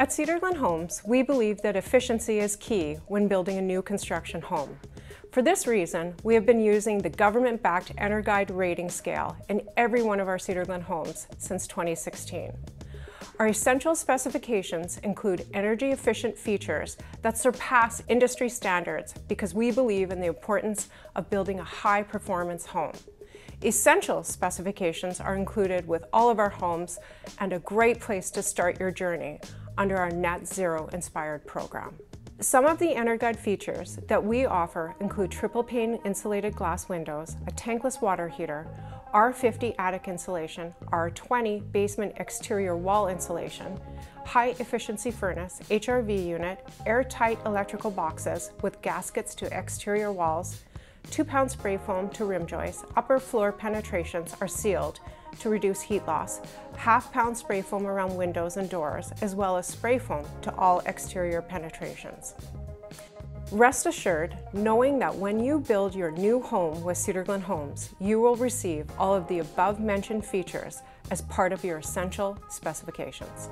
At Cedarglen Homes, we believe that efficiency is key when building a new construction home. For this reason, we have been using the government-backed EnerGuide rating scale in every one of our Cedarglen homes since 2016. Our essential specifications include energy-efficient features that surpass industry standards because we believe in the importance of building a high-performance home. Essential specifications are included with all of our homes and a great place to start your journey under our Net Zero Inspired program. Some of the EnerGuide features that we offer include triple pane insulated glass windows, a tankless water heater, R50 attic insulation, R20 basement exterior wall insulation, high efficiency furnace, HRV unit, airtight electrical boxes with gaskets to exterior walls, 2 pound spray foam to rim joists, upper floor penetrations are sealed to reduce heat loss, half pound spray foam around windows and doors, as well as spray foam to all exterior penetrations. Rest assured, knowing that when you build your new home with Cedarglen Homes, you will receive all of the above mentioned features as part of your essential specifications.